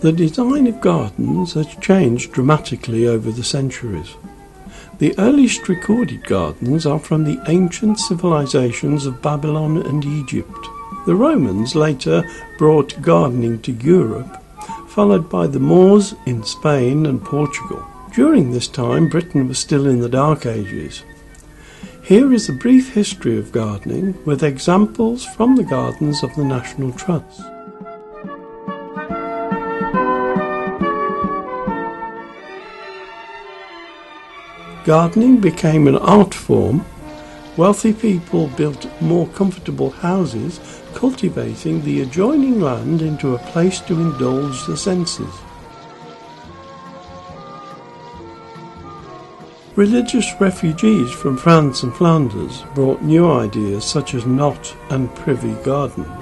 The design of gardens has changed dramatically over the centuries. The earliest recorded gardens are from the ancient civilizations of Babylon and Egypt. The Romans later brought gardening to Europe, followed by the Moors in Spain and Portugal. During this time, Britain was still in the Dark Ages. Here is a brief history of gardening with examples from the gardens of the National Trust. Gardening became an art form. Wealthy people built more comfortable houses, cultivating the adjoining land into a place to indulge the senses. Religious refugees from France and Flanders brought new ideas such as knot and privy gardens.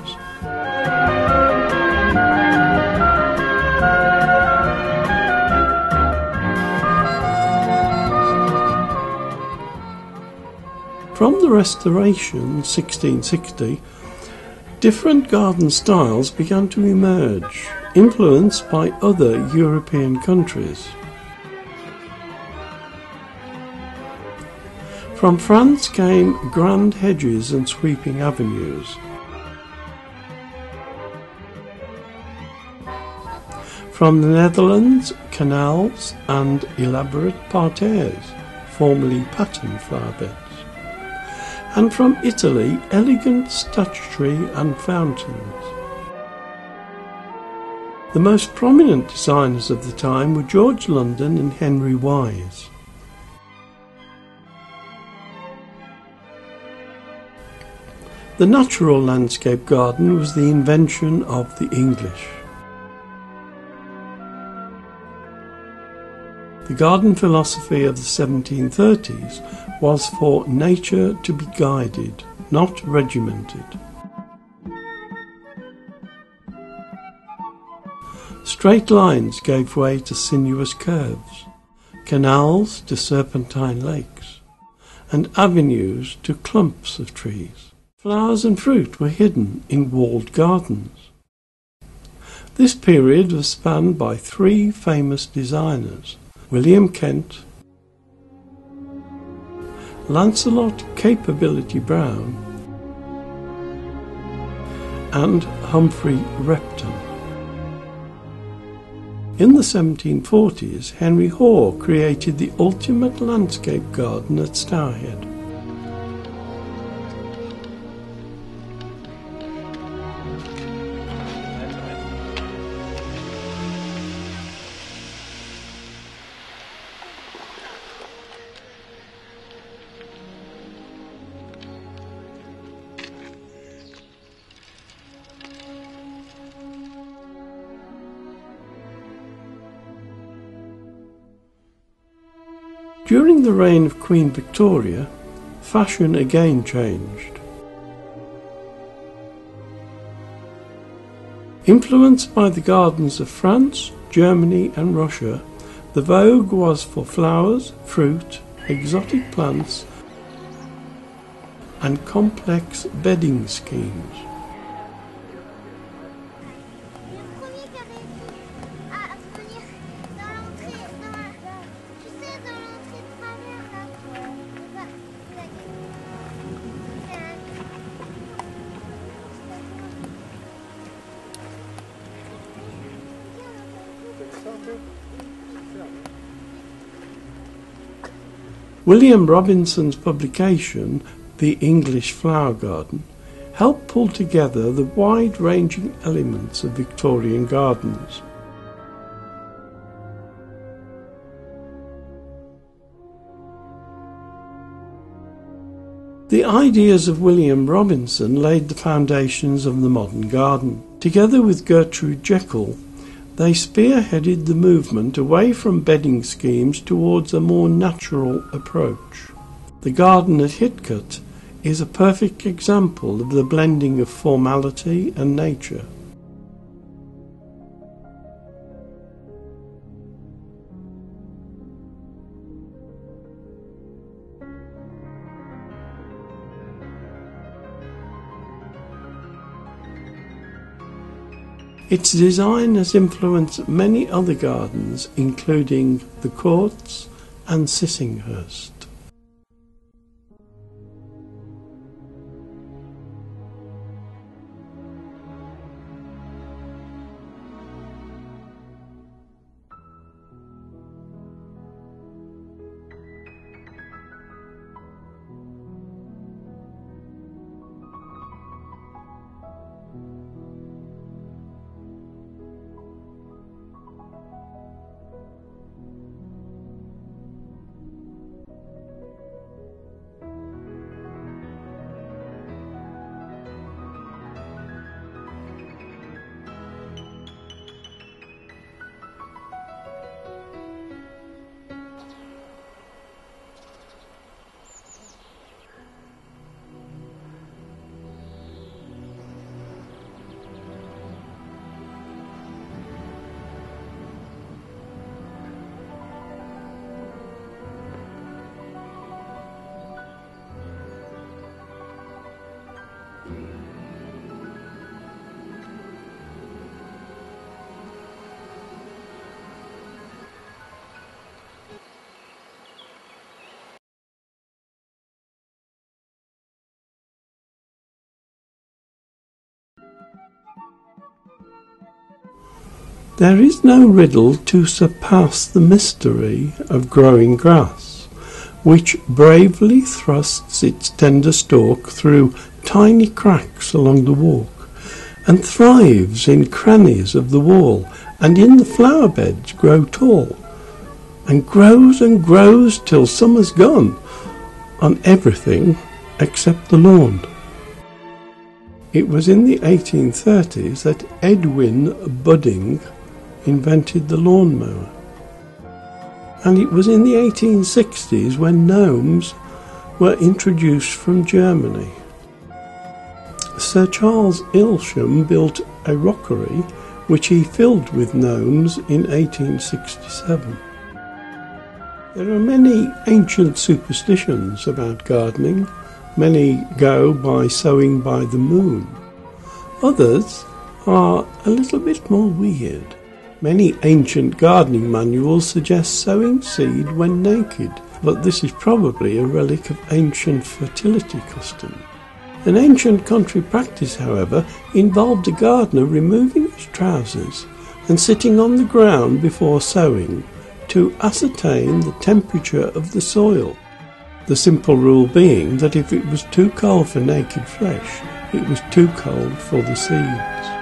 From the Restoration 1660, different garden styles began to emerge, influenced by other European countries. From France came grand hedges and sweeping avenues. From the Netherlands, canals and elaborate parterres, formerly pattern flower beds and from Italy elegant statuary and fountains. The most prominent designers of the time were George London and Henry Wise. The natural landscape garden was the invention of the English. The garden philosophy of the 1730s was for nature to be guided, not regimented. Straight lines gave way to sinuous curves, canals to serpentine lakes, and avenues to clumps of trees. Flowers and fruit were hidden in walled gardens. This period was spanned by three famous designers William Kent, Lancelot Capability Brown, and Humphry Repton. In the 1740s, Henry Hoare created the ultimate landscape garden at Stourhead. During the reign of Queen Victoria, fashion again changed. Influenced by the gardens of France, Germany and Russia, the vogue was for flowers, fruit, exotic plants and complex bedding schemes. William Robinson's publication, The English Flower Garden, helped pull together the wide ranging elements of Victorian gardens. The ideas of William Robinson laid the foundations of the modern garden. Together with Gertrude Jekyll, they spearheaded the movement away from bedding schemes towards a more natural approach. The garden at Hidcote is a perfect example of the blending of formality and nature. Its design has influenced many other gardens, including the Courts and Sissinghurst. There is no riddle to surpass the mystery of growing grass, which bravely thrusts its tender stalk through tiny cracks along the walk, and thrives in crannies of the wall, and in the flower beds grow tall, and grows and grows till summer's gone on everything except the lawn. It was in the 1830s that Edwin Budding invented the lawnmower. And it was in the 1860s when gnomes were introduced from Germany. Sir Charles Isham built a rockery which he filled with gnomes in 1867. There are many ancient superstitions about gardening. Many go by sowing by the moon. Others are a little bit more weird. Many ancient gardening manuals suggest sowing seed when naked, but this is probably a relic of ancient fertility custom. An ancient country practice, however, involved a gardener removing his trousers and sitting on the ground before sowing to ascertain the temperature of the soil. The simple rule being that if it was too cold for naked flesh, it was too cold for the seeds.